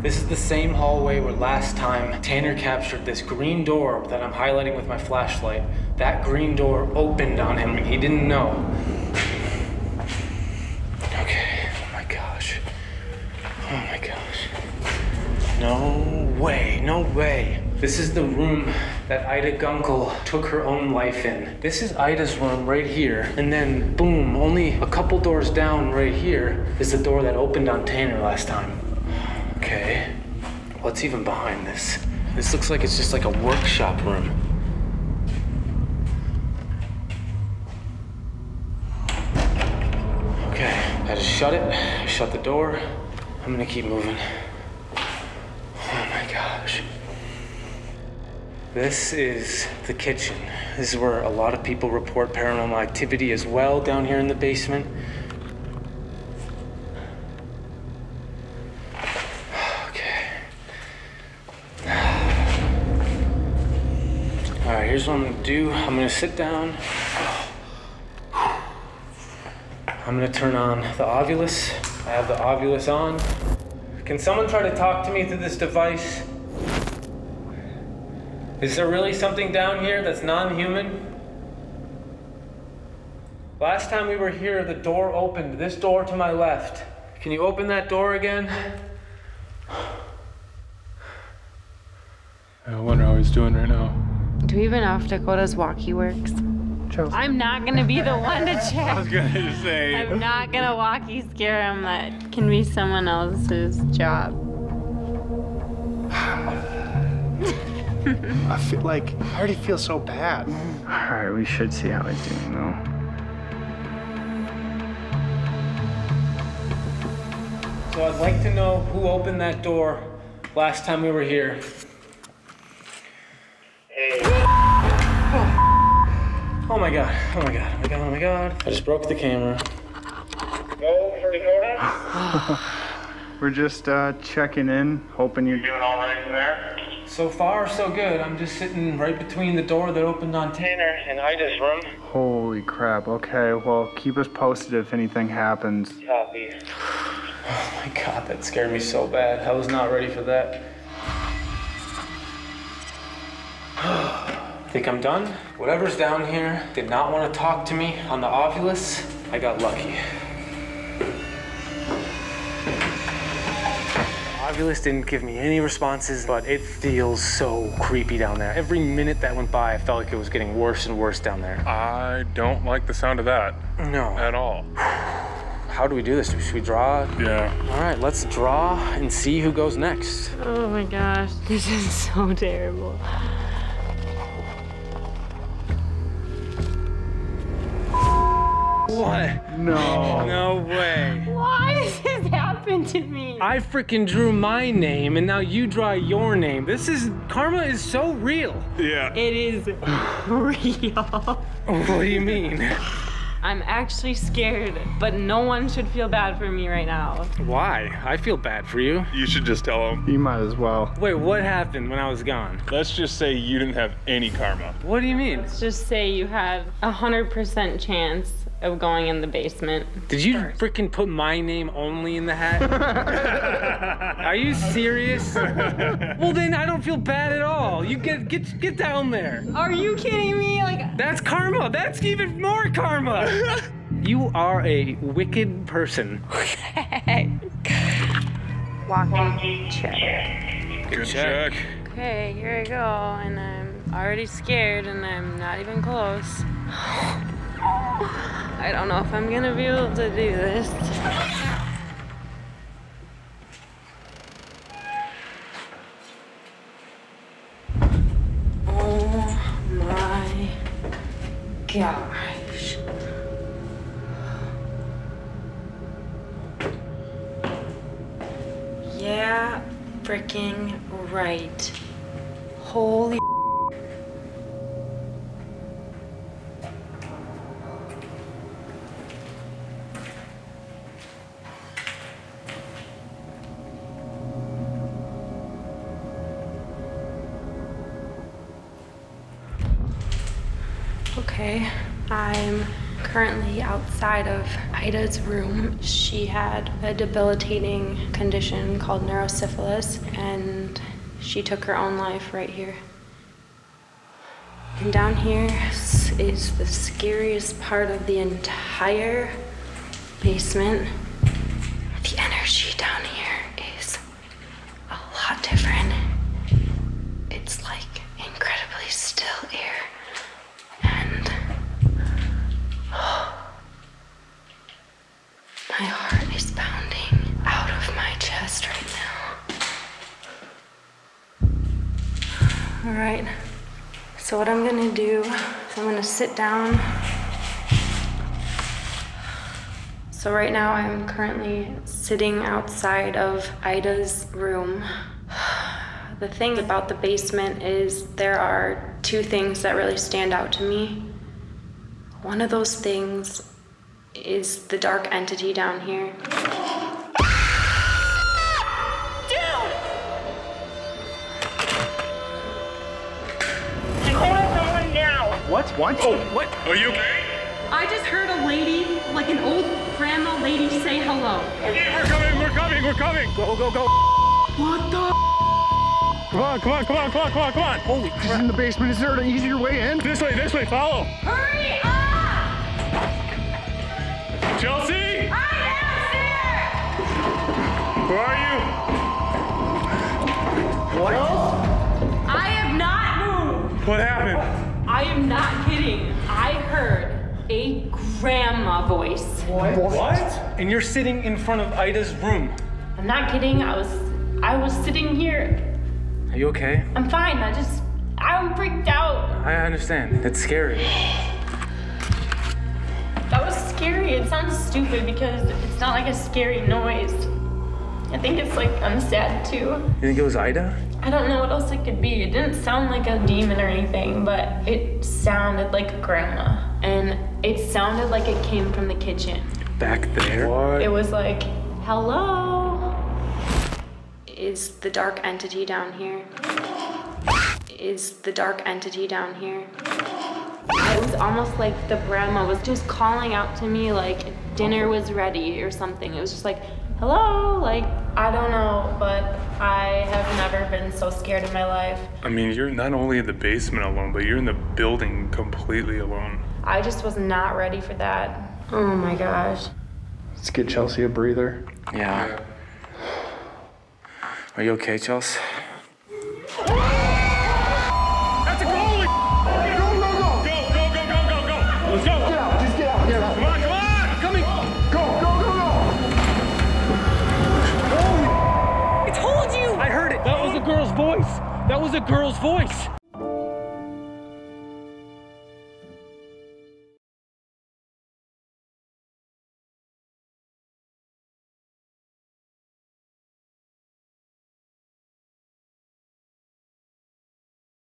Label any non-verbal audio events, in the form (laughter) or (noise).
This is the same hallway where last time Tanner captured this green door that I'm highlighting with my flashlight. That green door opened on him and he didn't know. Okay, oh my gosh. Oh my gosh. No way, no way. This is the room that Ida Gunkel took her own life in. This is Ida's room right here. And then, boom, only a couple doors down right here is the door that opened on Tanner last time. Okay. What's even behind this? This looks like it's just like a workshop room. Okay, I just shut it, shut the door. I'm gonna keep moving. Oh my gosh. This is the kitchen. This is where a lot of people report paranormal activity as well down here in the basement. Okay. All right, here's what I'm gonna do. I'm gonna sit down. I'm gonna turn on the Ovilus. I have the Ovilus on. Can someone try to talk to me through this device? Is there really something down here that's non human? Last time we were here, the door opened, this door to my left. Can you open that door again? I wonder how he's doing right now. Do we even know if Dakota's walkie works? I'm not gonna be the one to check. I was gonna say. I'm not gonna walkie scare him. That can be someone else's job. (sighs) I feel like I already feel so bad. All right, we should see how he's doing though. So I'd like to know who opened that door last time we were here. Oh my god, oh my god, oh my god, oh my god. I just broke the camera. Go, Freddy Krueger. We're just uh, checking in, hoping you're Doing all right in there? So far, so good. I'm just sitting right between the door that opened on Tanner and Ida's room. Holy crap. Okay, well, keep us posted if anything happens. Copy. (sighs) Oh my god, that scared me so bad. I was not ready for that. (sighs) (sighs) Think I'm done? Whatever's down here did not want to talk to me on the Ovilus. I got lucky. Ovilus didn't give me any responses, but it feels so creepy down there. Every minute that went by, I felt like it was getting worse and worse down there. I don't like the sound of that No. at all. How do we do this? Should we draw? Yeah. All right, let's draw and see who goes next. Oh my gosh, (laughs) this is so terrible. What? No. No way. Why does this happen to me? I freaking drew my name and now you draw your name. This is karma is so real. Yeah. It is real. What do you mean? I'm actually scared, but no one should feel bad for me right now. Why? I feel bad for you. You should just tell him. You might as well. Wait, what happened when I was gone? Let's just say you didn't have any karma. What do you mean? Let's just say you had a hundred percent chance of going in the basement. Did you freaking put my name only in the hat? (laughs) Are you serious? well then I don't feel bad at all. You get get get down there. Are you kidding me? Like, That's karma. That's even more karma. (laughs) you are a wicked person. walking check. Good check. Okay, here I go, and I'm already scared, and I'm not even close. (sighs) (sighs) (sighs) I don't know if I'm gonna be able to do this. Oh my gosh. Yeah, freaking right. Holy Okay, I'm currently outside of Ida's room. She had a debilitating condition called neurosyphilis, and she took her own life right here. And down here is the scariest part of the entire basement. The energy down here is a lot different. It's like incredibly still here. My heart is pounding out of my chest right now. All right. So what I'm gonna do is I'm gonna sit down. So right now I'm currently sitting outside of Ida's room. (sighs) The thing about the basement is there are two things that really stand out to me. One of those things is the dark entity down here. What? What? Oh, what? Are you okay? I just heard a lady, like an old grandma lady, say hello. Okay, we're coming, we're coming, we're coming. Go, go, go. What the? Come on, come on, come on, come on, come on, come on. Holy This is in the basement. Is there an easier way in? This way, this way, follow. Hurry up! Chelsea! I'm here! Where are you? I have not moved. What happened? I am not kidding. I heard a grandma voice. What? What? And you're sitting in front of Ida's room. I'm not kidding. I was, I was sitting here. Are you okay? I'm fine. I just, I'm freaked out. I understand. It's scary. That was scary. It sounds stupid because it's not like a scary noise. I think it's like I'm sad too. You think it was Ida? I don't know what else it could be. It didn't sound like a demon or anything, but it sounded like a grandma. And it sounded like it came from the kitchen. Back there? It was like, hello. Is the dark entity down here? Is the dark entity down here? It was almost like the grandma was just calling out to me like dinner was ready or something. It was just like, hello, like I don't know, but I have never been so scared in my life. I mean, you're not only in the basement alone, but you're in the building completely alone. I just was not ready for that. Oh my gosh. Let's get Chelsea a breather. Yeah. Are you okay, Chelsea? That was a girl's voice.